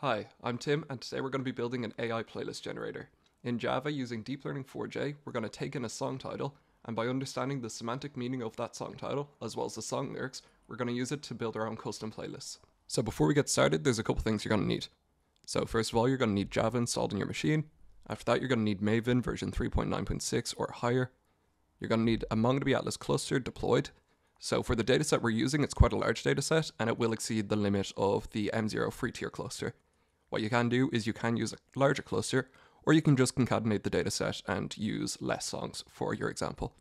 Hi, I'm Tim, and today we're going to be building an AI playlist generator. In Java, using Deep Learning 4j, we're going to take in a song title, and by understanding the semantic meaning of that song title, as well as the song lyrics, we're going to use it to build our own custom playlists. So before we get started, there's a couple things you're going to need. So first of all, you're going to need Java installed on your machine. After that, you're going to need Maven version 3.9.6 or higher. You're going to need a MongoDB Atlas cluster deployed. So for the dataset we're using, it's quite a large dataset, and it will exceed the limit of the M0 free tier cluster. What you can do is you can use a larger cluster, or you can just concatenate the dataset and use less songs for your example.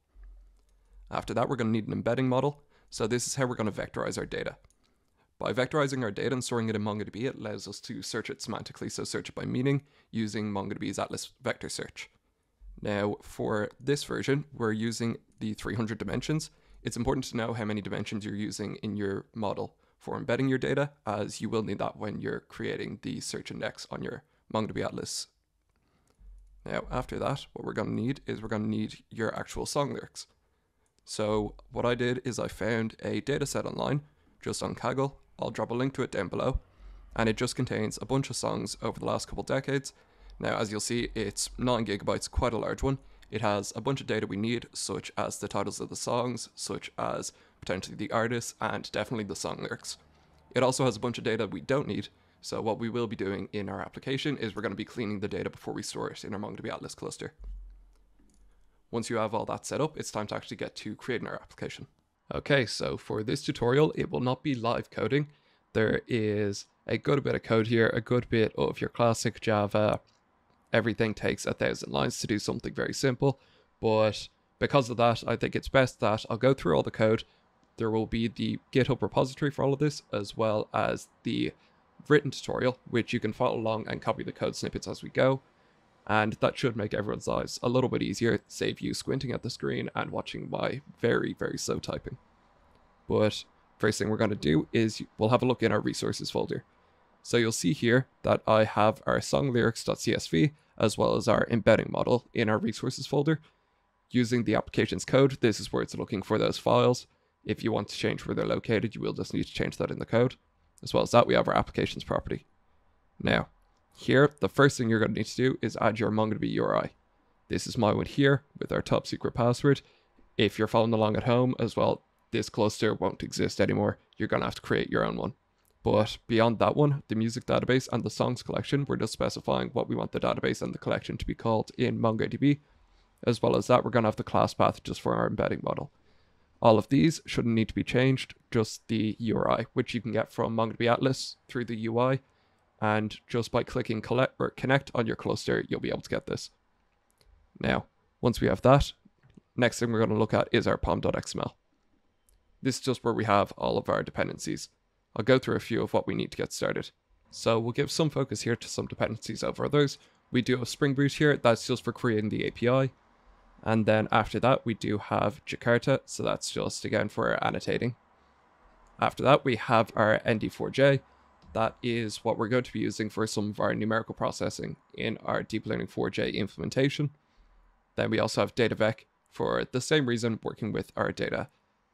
After that, we're going to need an embedding model. So this is how we're going to vectorize our data. By vectorizing our data and storing it in MongoDB, it allows us to search it semantically, so search it by meaning, using MongoDB's Atlas vector search. Now, for this version, we're using the 300 dimensions. It's important to know how many dimensions you're using in your model for embedding your data, as you will need that when you're creating the search index on your MongoDB Atlas. Now, after that, what we're going to need is we're going to need your actual song lyrics. So what I did is I found a dataset online, just on Kaggle. I'll drop a link to it down below. And it just contains a bunch of songs over the last couple decades. Now, as you'll see, it's 9 gigabytes, quite a large one. It has a bunch of data we need, such as the titles of the songs, such as potentially the artists, and definitely the song lyrics. It also has a bunch of data we don't need, so what we will be doing in our application is we're going to be cleaning the data before we store it in our MongoDB Atlas cluster. Once you have all that set up, it's time to actually get to creating our application. Okay, so for this tutorial, it will not be live coding. There is a good bit of code here, a good bit of your classic Java. Everything takes a thousand lines to do something very simple, but because of that, I think it's best that I'll go through all the code, there will be the GitHub repository for all of this, as well as the written tutorial, which you can follow along and copy the code snippets as we go. And that should make everyone's lives a little bit easier, save you squinting at the screen and watching my very, very slow typing. But first thing we're going to do is we'll have a look in our resources folder. So you'll see here that I have our songlyrics.csv as well as our embedding model in our resources folder. Using the application's code, this is where it's looking for those files. If you want to change where they're located, you will just need to change that in the code. As well as that, we have our applications property. Now, here, the first thing you're going to need to do is add your MongoDB URI. This is my one here with our top secret password. If you're following along at home as well, this cluster won't exist anymore. You're going to have to create your own one. But beyond that one, the music database and the songs collection, we're just specifying what we want the database and the collection to be called in MongoDB. As well as that, we're going to have the class path just for our embedding model. All of these shouldn't need to be changed, just the URI, which you can get from MongoDB Atlas through the UI. And just by clicking collect or connect on your cluster, you'll be able to get this. Now, once we have that, next thing we're going to look at is our pom.xml. This is just where we have all of our dependencies. I'll go through a few of what we need to get started. So we'll give some focus here to some dependencies over others. We do have Spring Boot here, that's just for creating the API. And then after that, we do have Jakarta. So that's just again for annotating. After that, we have our ND4J. That is what we're going to be using for some of our numerical processing in our Deep Learning 4J implementation. Then we also have DataVec for the same reason, working with our data,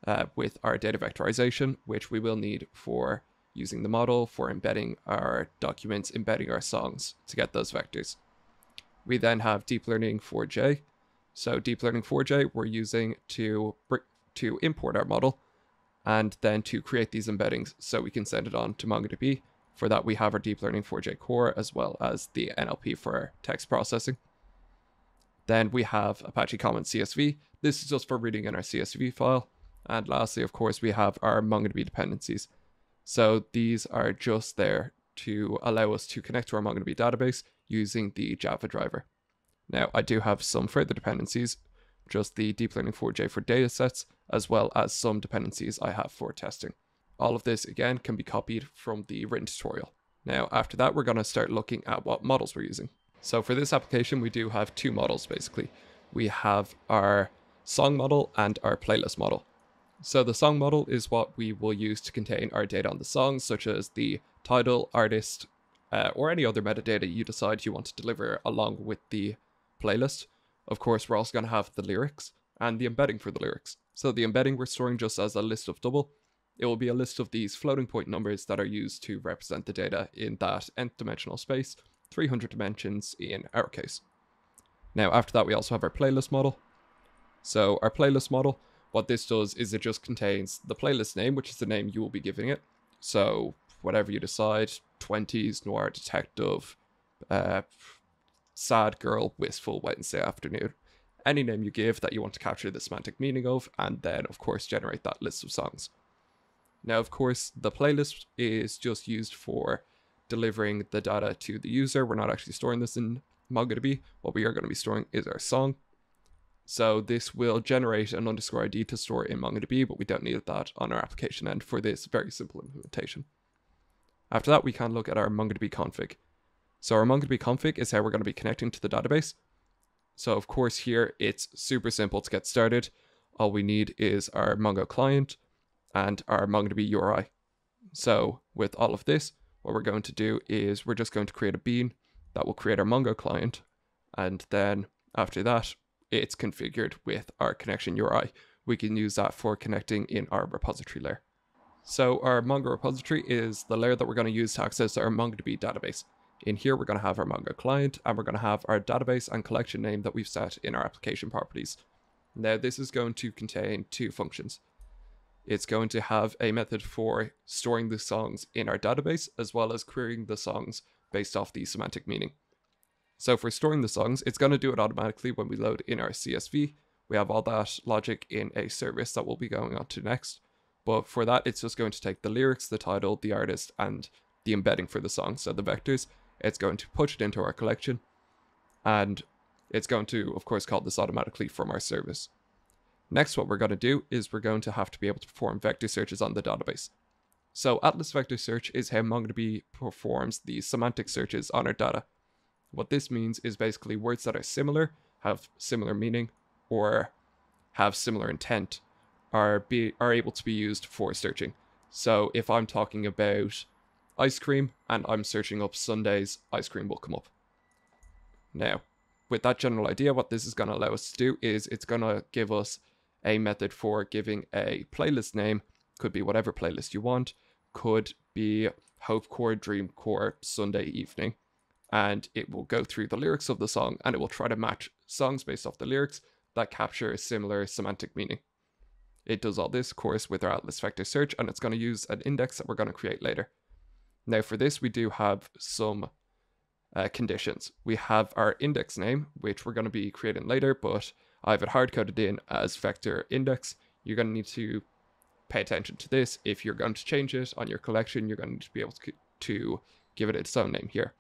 uh, with our data vectorization, which we will need for using the model, for embedding our documents, embedding our songs to get those vectors. We then have Deep Learning 4J, so deep learning 4j we're using to to import our model and then to create these embeddings so we can send it on to MongoDB. For that, we have our deep learning 4j core as well as the NLP for text processing. Then we have Apache Common CSV. This is just for reading in our CSV file. And lastly, of course, we have our MongoDB dependencies. So these are just there to allow us to connect to our MongoDB database using the Java driver. Now, I do have some further dependencies, just the Deep Learning 4j for datasets, as well as some dependencies I have for testing. All of this, again, can be copied from the written tutorial. Now, after that, we're going to start looking at what models we're using. So for this application, we do have two models, basically. We have our song model and our playlist model. So the song model is what we will use to contain our data on the song, such as the title, artist, uh, or any other metadata you decide you want to deliver along with the playlist. Of course, we're also going to have the lyrics and the embedding for the lyrics. So the embedding we're storing just as a list of double. it will be a list of these floating point numbers that are used to represent the data in that nth dimensional space, 300 dimensions in our case. Now, after that, we also have our playlist model. So our playlist model, what this does is it just contains the playlist name, which is the name you will be giving it. So whatever you decide, 20s, noir detective, uh, sad girl, wistful Wednesday afternoon. Any name you give that you want to capture the semantic meaning of, and then, of course, generate that list of songs. Now, of course, the playlist is just used for delivering the data to the user. We're not actually storing this in MongoDB. What we are going to be storing is our song. So this will generate an underscore ID to store in MongoDB, but we don't need that on our application end for this very simple implementation. After that, we can look at our MongoDB config. So our MongoDB config is how we're going to be connecting to the database. So of course here, it's super simple to get started. All we need is our Mongo client and our MongoDB URI. So with all of this, what we're going to do is we're just going to create a bean that will create our Mongo client. And then after that, it's configured with our connection URI. We can use that for connecting in our repository layer. So our Mongo repository is the layer that we're going to use to access our MongoDB database. In here, we're going to have our Mongo client and we're going to have our database and collection name that we've set in our application properties. Now, this is going to contain two functions. It's going to have a method for storing the songs in our database, as well as querying the songs based off the semantic meaning. So for storing the songs, it's going to do it automatically when we load in our CSV. We have all that logic in a service that we'll be going on to next. But for that, it's just going to take the lyrics, the title, the artist, and the embedding for the song, so the vectors. It's going to push it into our collection, and it's going to, of course, call this automatically from our service. Next, what we're going to do is we're going to have to be able to perform vector searches on the database. So Atlas Vector Search is how MongoDB performs the semantic searches on our data. What this means is basically words that are similar, have similar meaning, or have similar intent are be are able to be used for searching. So if I'm talking about ice cream and I'm searching up sundaes, ice cream will come up. Now, with that general idea, what this is going to allow us to do is it's going to give us a method for giving a playlist name, could be whatever playlist you want, could be Hope Core, Dream Core, Sunday Evening, and it will go through the lyrics of the song and it will try to match songs based off the lyrics that capture a similar semantic meaning. It does all this, of course, with our Atlas Vector Search, and it's going to use an index that we're going to create later. Now, for this, we do have some uh, conditions. We have our index name, which we're going to be creating later, but I have it hard coded in as vector index. You're going to need to pay attention to this. If you're going to change it on your collection, you're going to be able to, to give it its own name here.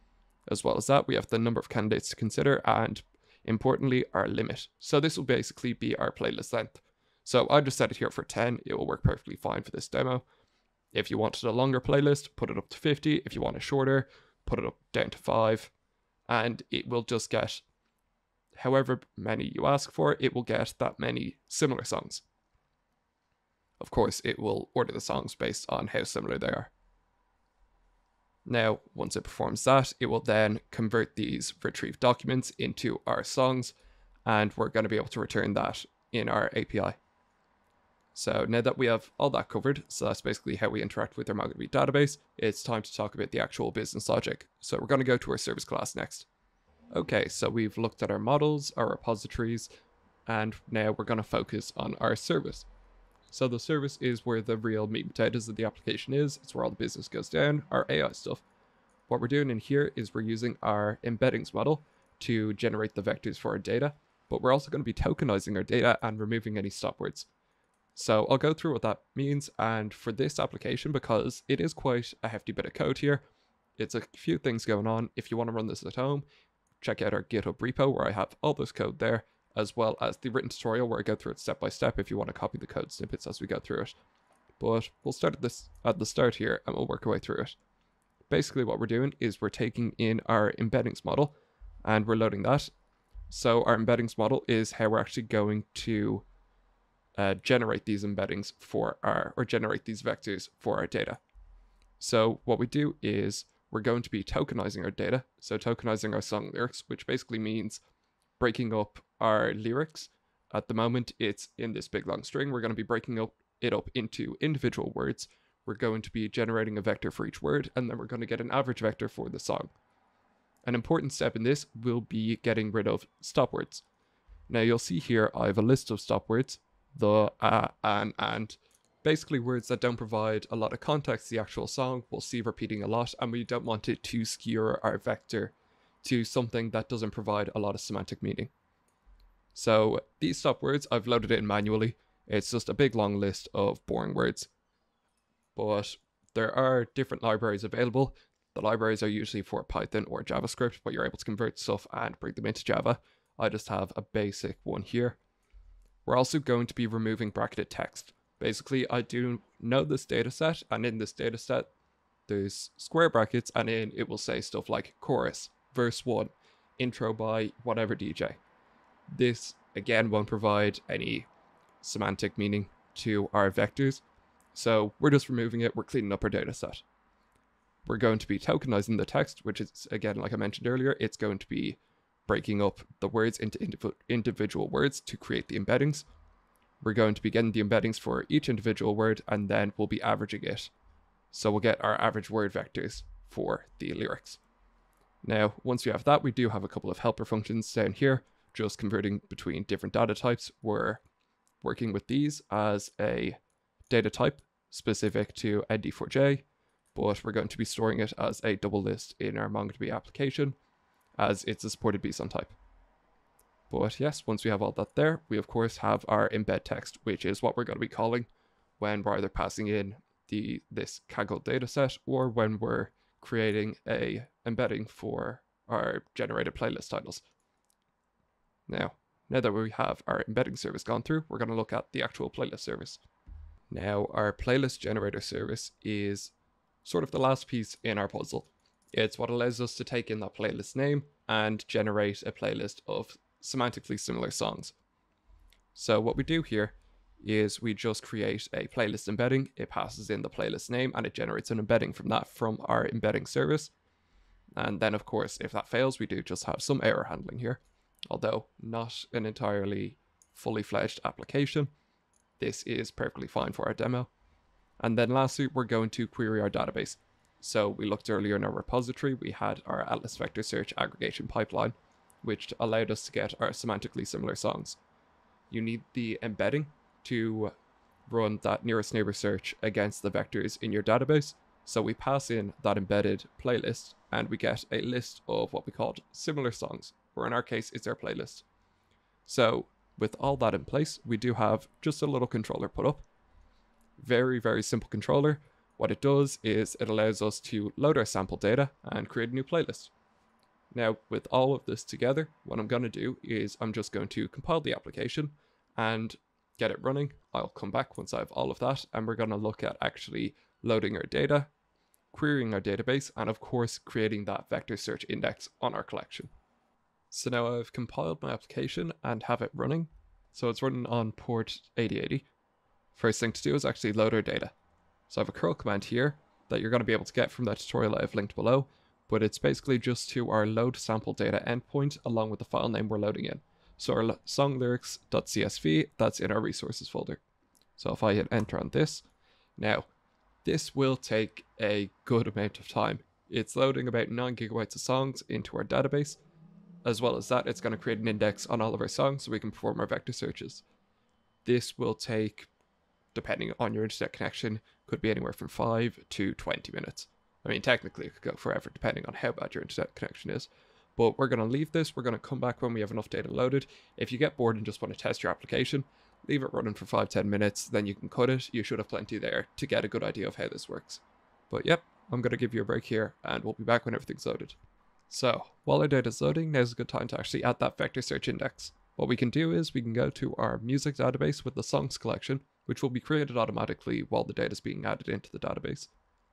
As well as that, we have the number of candidates to consider and importantly, our limit. So this will basically be our playlist length. So I just set it here for 10. It will work perfectly fine for this demo. If you wanted a longer playlist, put it up to 50. If you want a shorter, put it up down to 5. And it will just get however many you ask for, it will get that many similar songs. Of course, it will order the songs based on how similar they are. Now, once it performs that, it will then convert these retrieved documents into our songs, and we're going to be able to return that in our API. So now that we have all that covered, so that's basically how we interact with our MongoDB database, it's time to talk about the actual business logic. So we're going to go to our service class next. Okay, so we've looked at our models, our repositories, and now we're going to focus on our service. So the service is where the real meat and potatoes of the application is. It's where all the business goes down, our AI stuff. What we're doing in here is we're using our embeddings model to generate the vectors for our data, but we're also going to be tokenizing our data and removing any stop words. So I'll go through what that means. And for this application, because it is quite a hefty bit of code here, it's a few things going on. If you want to run this at home, check out our GitHub repo where I have all this code there, as well as the written tutorial where I go through it step by step if you want to copy the code snippets as we go through it. But we'll start at this at the start here and we'll work our way through it. Basically what we're doing is we're taking in our embeddings model and we're loading that. So our embeddings model is how we're actually going to uh, generate these embeddings for our, or generate these vectors for our data. So what we do is we're going to be tokenizing our data. So tokenizing our song lyrics, which basically means breaking up our lyrics. At the moment, it's in this big long string. We're going to be breaking up it up into individual words, we're going to be generating a vector for each word, and then we're going to get an average vector for the song. An important step in this will be getting rid of stop words. Now you'll see here I have a list of stop words, the, uh, and, and, basically words that don't provide a lot of context the actual song, we'll see repeating a lot, and we don't want it to skew our vector to something that doesn't provide a lot of semantic meaning. So these stop words, I've loaded it in manually. It's just a big long list of boring words. But there are different libraries available. The libraries are usually for Python or JavaScript, but you're able to convert stuff and bring them into Java. I just have a basic one here. We're also going to be removing bracketed text. Basically, I do know this data set, and in this data set, there's square brackets, and in it will say stuff like chorus, verse 1, intro by whatever DJ. This, again, won't provide any semantic meaning to our vectors, so we're just removing it, we're cleaning up our data set. We're going to be tokenizing the text, which is, again, like I mentioned earlier, it's going to be breaking up the words into indiv individual words to create the embeddings. We're going to be getting the embeddings for each individual word, and then we'll be averaging it. So we'll get our average word vectors for the lyrics. Now, once we have that, we do have a couple of helper functions down here, just converting between different data types. We're working with these as a data type specific to ND4J, but we're going to be storing it as a double list in our MongoDB application as it's a supported BSON type. But yes, once we have all that there, we of course have our embed text, which is what we're going to be calling when we're either passing in the this Kaggle dataset or when we're creating a embedding for our generated playlist titles. Now, now that we have our embedding service gone through, we're going to look at the actual playlist service. Now, our playlist generator service is sort of the last piece in our puzzle. It's what allows us to take in that playlist name and generate a playlist of semantically similar songs. So what we do here is we just create a playlist embedding, it passes in the playlist name and it generates an embedding from that from our embedding service. And then of course, if that fails, we do just have some error handling here, although not an entirely fully fledged application. This is perfectly fine for our demo. And then lastly, we're going to query our database. So we looked earlier in our repository, we had our Atlas Vector Search aggregation pipeline, which allowed us to get our semantically similar songs. You need the embedding to run that nearest neighbor search against the vectors in your database. So we pass in that embedded playlist and we get a list of what we called similar songs, or in our case, it's our playlist. So with all that in place, we do have just a little controller put up. Very, very simple controller what it does is it allows us to load our sample data and create a new playlist. Now, with all of this together, what I'm going to do is I'm just going to compile the application and get it running. I'll come back once I have all of that, and we're going to look at actually loading our data, querying our database, and of course, creating that vector search index on our collection. So now I've compiled my application and have it running. So it's running on port 8080. First thing to do is actually load our data. So I have a curl command here that you're going to be able to get from that tutorial I've linked below, but it's basically just to our load sample data endpoint along with the file name we're loading in. So our song lyrics.csv, that's in our resources folder. So if I hit enter on this, now this will take a good amount of time. It's loading about 9 gigabytes of songs into our database. As well as that, it's going to create an index on all of our songs so we can perform our vector searches. This will take, depending on your internet connection, could be anywhere from 5 to 20 minutes. I mean, technically, it could go forever depending on how bad your internet connection is. But we're going to leave this. We're going to come back when we have enough data loaded. If you get bored and just want to test your application, leave it running for 5 10 minutes, then you can cut it. You should have plenty there to get a good idea of how this works. But yep, I'm going to give you a break here, and we'll be back when everything's loaded. So, while our data is loading, now's a good time to actually add that vector search index. What we can do is we can go to our music database with the songs collection, which will be created automatically while the data is being added into the database.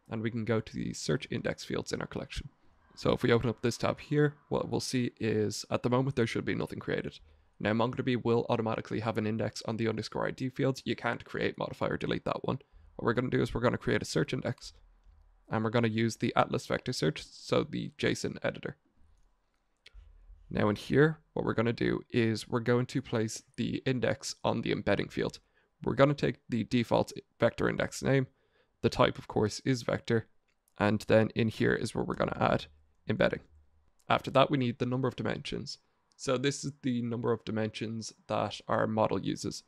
And we can go to the search index fields in our collection. So if we open up this tab here, what we'll see is at the moment there should be nothing created. Now MongoDB will automatically have an index on the underscore ID fields. You can't create, modify, or delete that one. What we're going to do is we're going to create a search index and we're going to use the Atlas vector search, so the JSON editor. Now in here, what we're going to do is we're going to place the index on the embedding field we're going to take the default vector index name. The type, of course, is vector. And then in here is where we're going to add embedding. After that, we need the number of dimensions. So this is the number of dimensions that our model uses.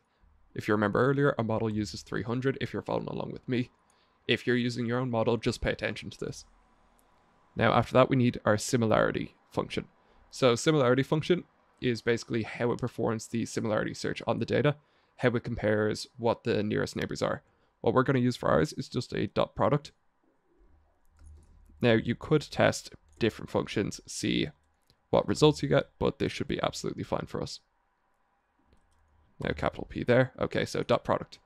If you remember earlier, a model uses 300 if you're following along with me. If you're using your own model, just pay attention to this. Now, after that, we need our similarity function. So similarity function is basically how it performs the similarity search on the data, how it compares what the nearest neighbors are. What we're going to use for ours is just a dot product. Now, you could test different functions, see what results you get, but this should be absolutely fine for us. Now, capital P there. Okay, so dot product.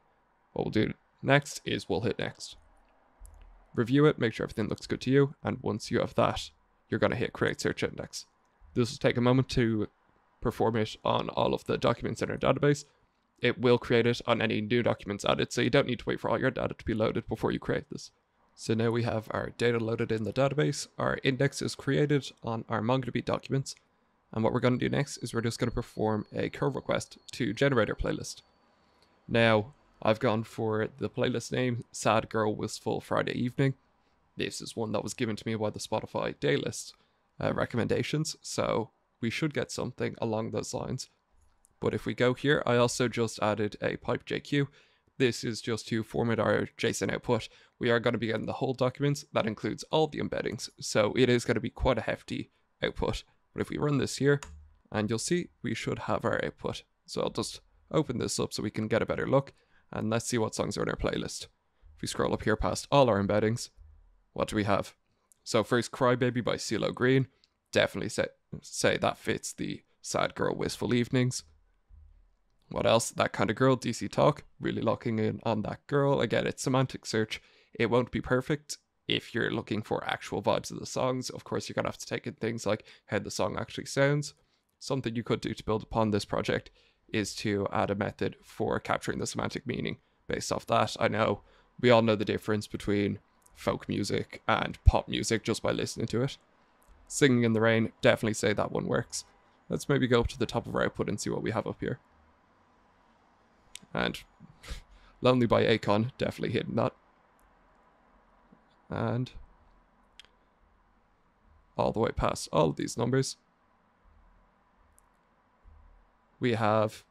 What we'll do next is we'll hit next review it, make sure everything looks good to you, and once you have that, you're going to hit create search index. This will take a moment to perform it on all of the documents in our database. It will create it on any new documents added, so you don't need to wait for all your data to be loaded before you create this. So now we have our data loaded in the database, our index is created on our MongoDB documents, and what we're going to do next is we're just going to perform a curl request to generate our playlist. Now, I've gone for the playlist name Sad Girl Wistful Friday Evening. This is one that was given to me by the Spotify Daylist uh, recommendations, so we should get something along those lines. But if we go here, I also just added a pipe JQ. This is just to format our JSON output. We are going to be getting the whole documents. That includes all the embeddings. So it is going to be quite a hefty output. But if we run this here, and you'll see we should have our output. So I'll just open this up so we can get a better look. And let's see what songs are in our playlist. If we scroll up here past all our embeddings, what do we have? So first, Crybaby by CeeLo Green. Definitely say, say that fits the sad girl wistful evenings. What else? That kind of girl, DC Talk. Really locking in on that girl. Again, it's semantic search. It won't be perfect if you're looking for actual vibes of the songs. Of course, you're going to have to take in things like how the song actually sounds. Something you could do to build upon this project is to add a method for capturing the semantic meaning based off that. I know we all know the difference between folk music and pop music just by listening to it. Singing in the Rain, definitely say that one works. Let's maybe go up to the top of our output and see what we have up here. And Lonely by Akon, definitely hitting that. And all the way past all of these numbers we have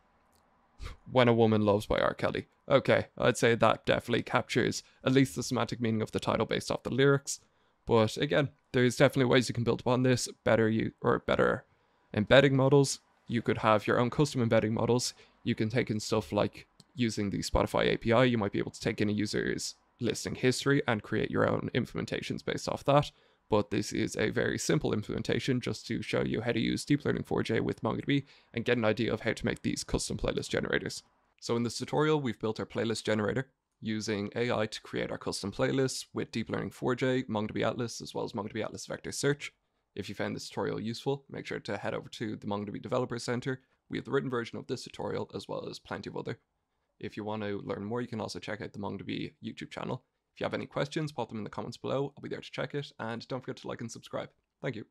When a Woman Loves by R. Kelly. Okay, I'd say that definitely captures at least the semantic meaning of the title based off the lyrics. But again, there's definitely ways you can build upon this. Better you or better embedding models. You could have your own custom embedding models. You can take in stuff like using the Spotify API. You might be able to take in a user's listing history and create your own implementations based off that but this is a very simple implementation just to show you how to use Deep Learning 4j with MongoDB and get an idea of how to make these custom playlist generators. So in this tutorial, we've built our playlist generator using AI to create our custom playlists with Deep Learning 4j, MongoDB Atlas, as well as MongoDB Atlas Vector Search. If you found this tutorial useful, make sure to head over to the MongoDB Developer Center. We have the written version of this tutorial as well as plenty of other. If you want to learn more, you can also check out the MongoDB YouTube channel. If you have any questions, pop them in the comments below. I'll be there to check it, and don't forget to like and subscribe. Thank you.